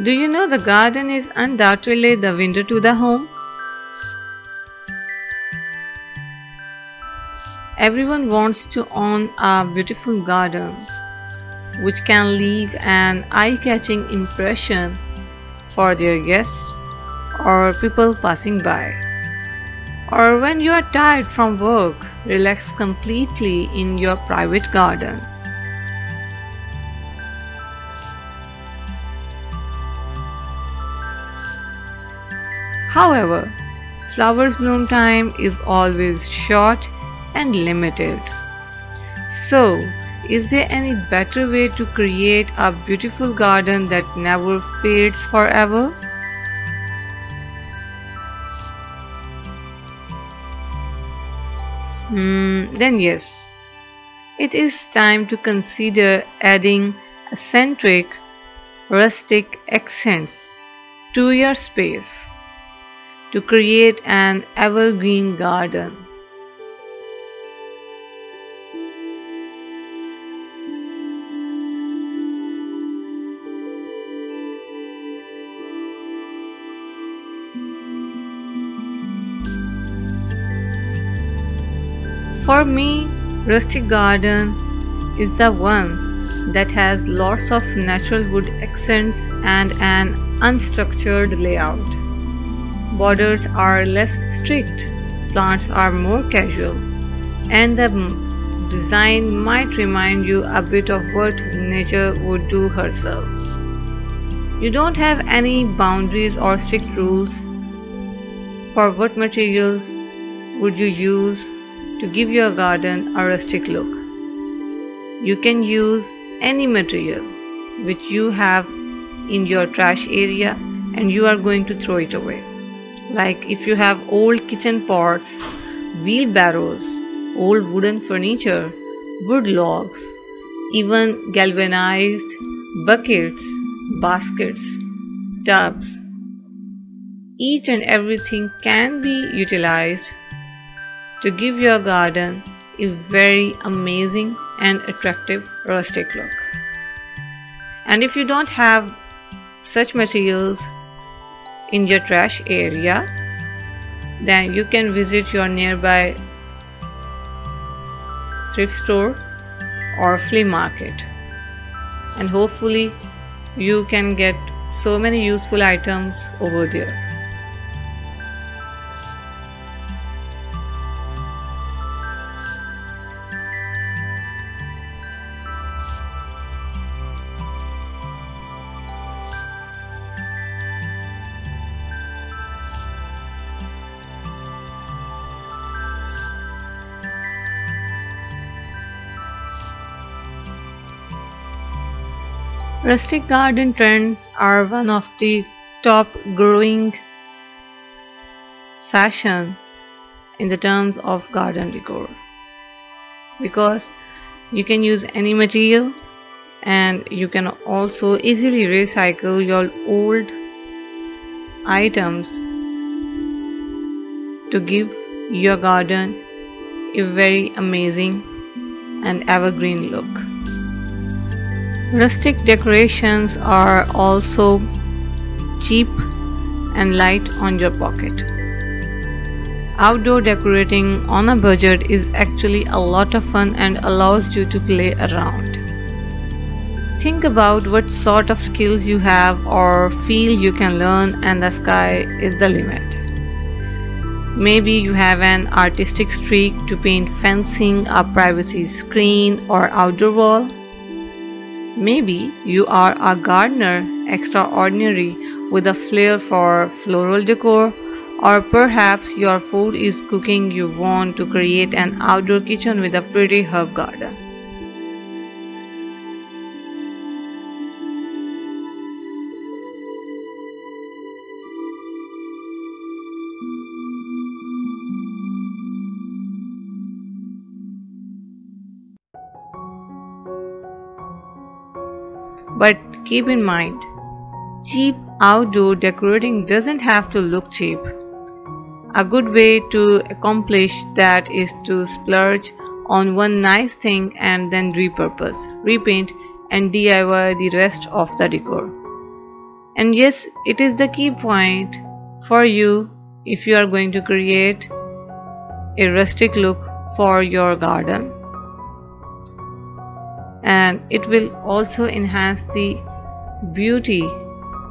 Do you know the garden is undoubtedly the window to the home? Everyone wants to own a beautiful garden which can leave an eye catching impression for their guests or people passing by. Or when you are tired from work, relax completely in your private garden. However, flowers bloom time is always short and limited. So, is there any better way to create a beautiful garden that never fades forever? Hmm, then yes, it is time to consider adding eccentric, rustic accents to your space to create an evergreen garden. For me, rustic garden is the one that has lots of natural wood accents and an unstructured layout. Borders are less strict, plants are more casual, and the design might remind you a bit of what nature would do herself. You don't have any boundaries or strict rules for what materials would you use to give your garden a rustic look. You can use any material which you have in your trash area and you are going to throw it away like if you have old kitchen pots, wheelbarrows, old wooden furniture, wood logs, even galvanized buckets, baskets, tubs. Each and everything can be utilized to give your garden a very amazing and attractive rustic look. And if you don't have such materials in your trash area then you can visit your nearby thrift store or flea market. And hopefully you can get so many useful items over there Rustic garden trends are one of the top growing fashion in the terms of garden decor because you can use any material and you can also easily recycle your old items to give your garden a very amazing and evergreen look. Rustic decorations are also cheap and light on your pocket. Outdoor decorating on a budget is actually a lot of fun and allows you to play around. Think about what sort of skills you have or feel you can learn, and the sky is the limit. Maybe you have an artistic streak to paint fencing, a privacy screen, or outdoor wall. Maybe you are a gardener extraordinary with a flair for floral decor, or perhaps your food is cooking you want to create an outdoor kitchen with a pretty herb garden. But keep in mind, cheap outdoor decorating doesn't have to look cheap. A good way to accomplish that is to splurge on one nice thing and then repurpose, repaint, and DIY the rest of the decor. And yes, it is the key point for you if you are going to create a rustic look for your garden. And it will also enhance the beauty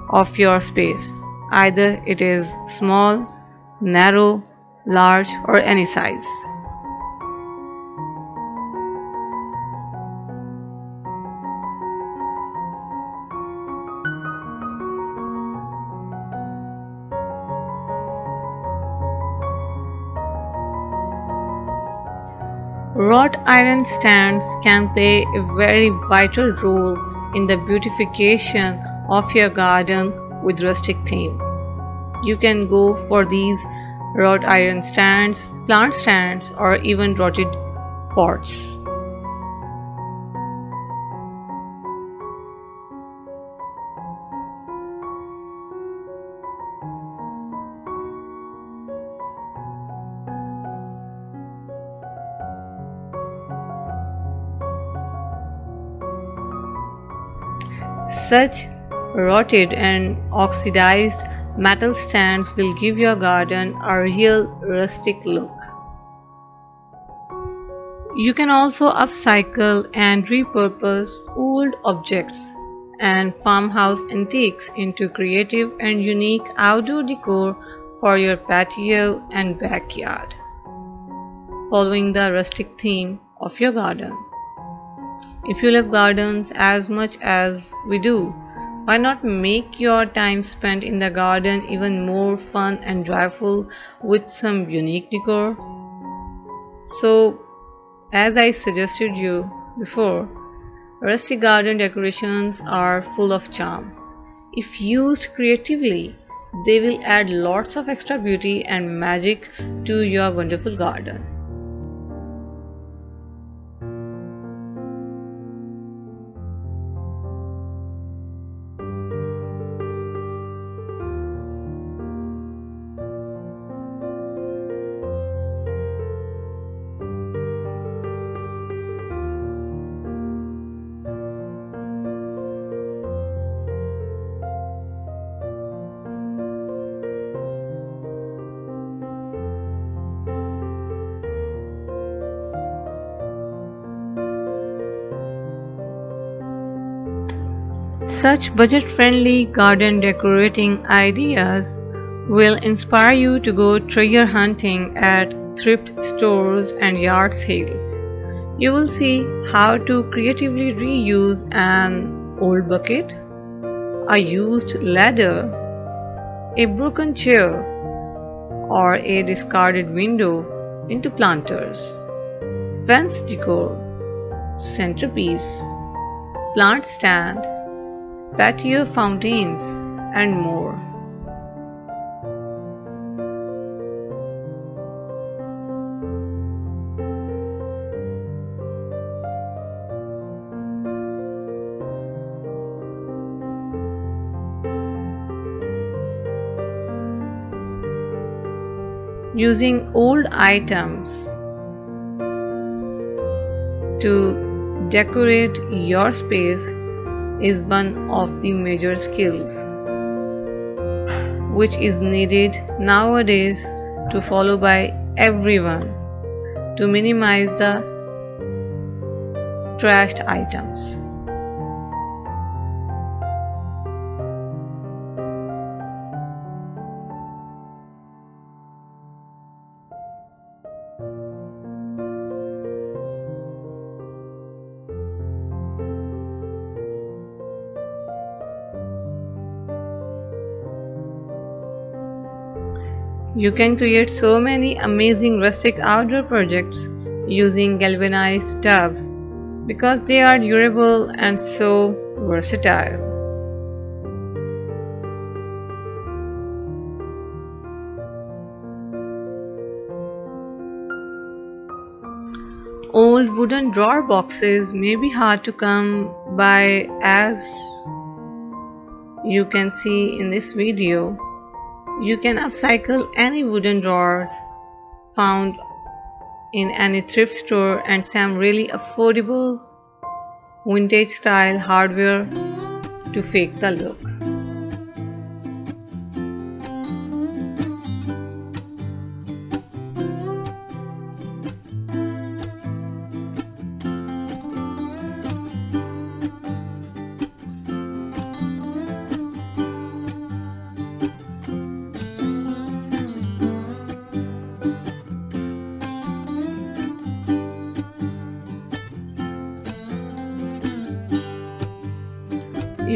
of your space. Either it is small, narrow, large or any size. Wrought iron stands can play a very vital role in the beautification of your garden with rustic theme. You can go for these wrought iron stands, plant stands or even rotted pots. Such rotted and oxidized metal stands will give your garden a real rustic look. You can also upcycle and repurpose old objects and farmhouse antiques into creative and unique outdoor decor for your patio and backyard, following the rustic theme of your garden. If you love gardens as much as we do, why not make your time spent in the garden even more fun and joyful with some unique decor? So, as I suggested you before, rustic garden decorations are full of charm. If used creatively, they will add lots of extra beauty and magic to your wonderful garden. Such budget-friendly garden decorating ideas will inspire you to go treasure hunting at thrift stores and yard sales. You will see how to creatively reuse an old bucket, a used ladder, a broken chair, or a discarded window into planters, fence decor, centerpiece, plant stand, patio fountains, and more. Using old items to decorate your space is one of the major skills which is needed nowadays to follow by everyone to minimize the trashed items. You can create so many amazing rustic outdoor projects using galvanized tubs because they are durable and so versatile. Old wooden drawer boxes may be hard to come by as you can see in this video. You can upcycle any wooden drawers found in any thrift store and some really affordable vintage style hardware to fake the look.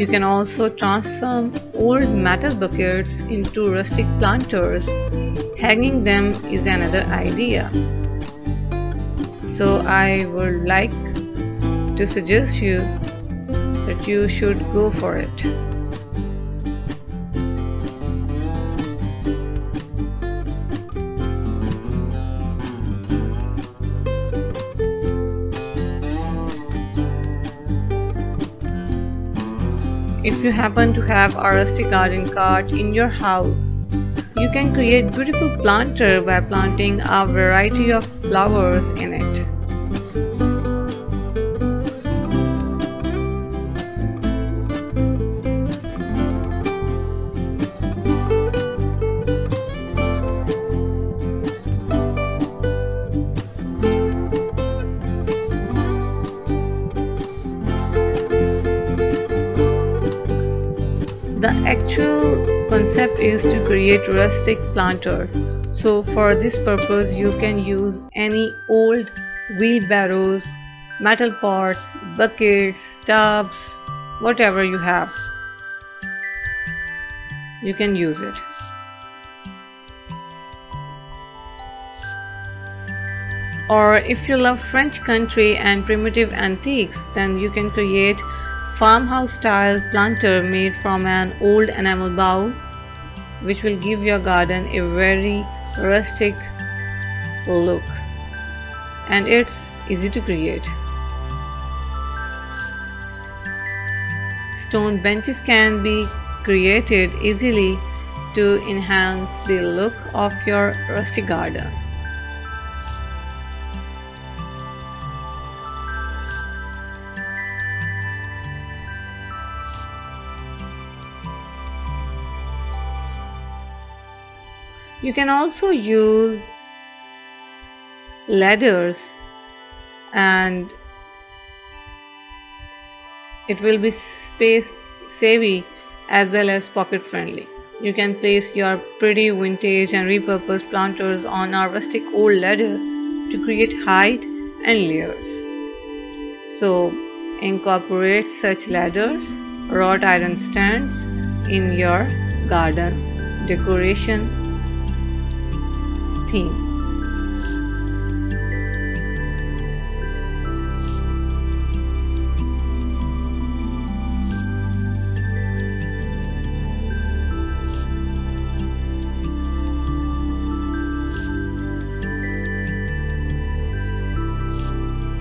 You can also transform old metal buckets into rustic planters. Hanging them is another idea. So I would like to suggest you that you should go for it. You happen to have a rustic garden cart in your house, you can create beautiful planter by planting a variety of flowers in it. Actual concept is to create rustic planters. So for this purpose you can use any old wheelbarrows, metal pots, buckets, tubs, whatever you have. You can use it. Or if you love French country and primitive antiques, then you can create farmhouse style planter made from an old enamel bowl which will give your garden a very rustic look and it's easy to create. Stone benches can be created easily to enhance the look of your rustic garden. You can also use ladders and it will be space savvy as well as pocket friendly. You can place your pretty vintage and repurposed planters on our rustic old ladder to create height and layers. So incorporate such ladders, wrought iron stands in your garden decoration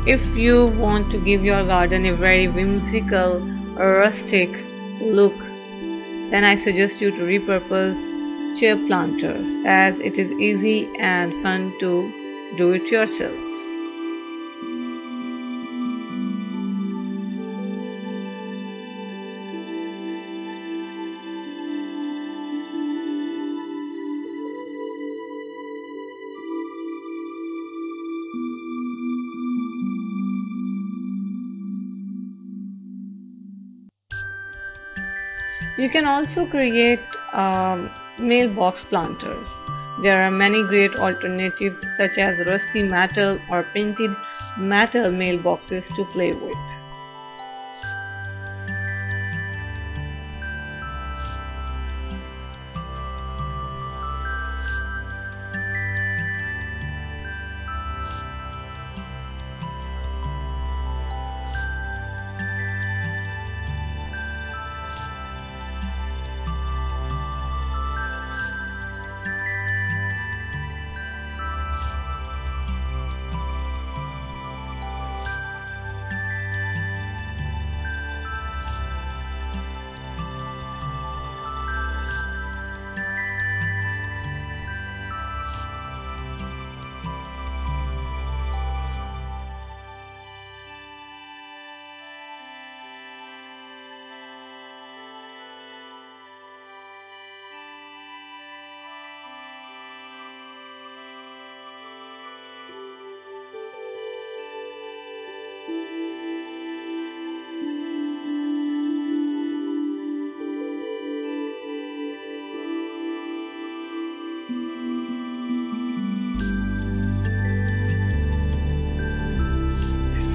If you want to give your garden a very whimsical, rustic look, then I suggest you to repurpose chair planters as it is easy and fun to do it yourself. You can also create um, mailbox planters. There are many great alternatives such as rusty metal or painted metal mailboxes to play with.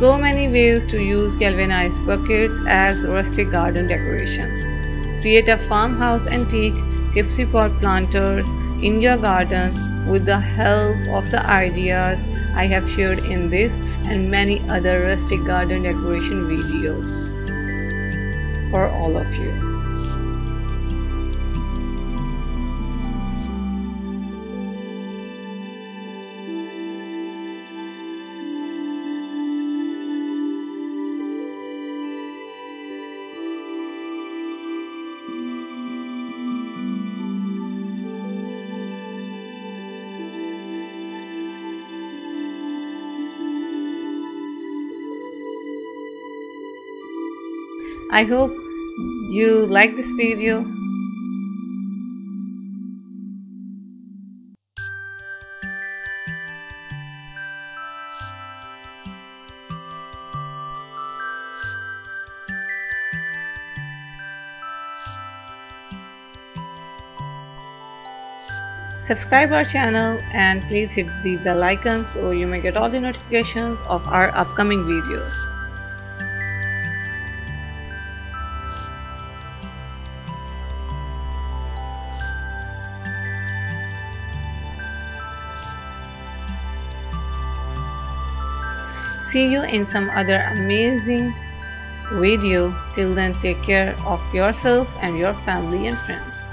So many ways to use galvanized buckets as rustic garden decorations. Create a farmhouse antique, tipsy pot planters in your garden with the help of the ideas I have shared in this and many other rustic garden decoration videos for all of you. I hope you like this video. Subscribe our channel and please hit the bell icon so you may get all the notifications of our upcoming videos. See you in some other amazing video. Till then take care of yourself and your family and friends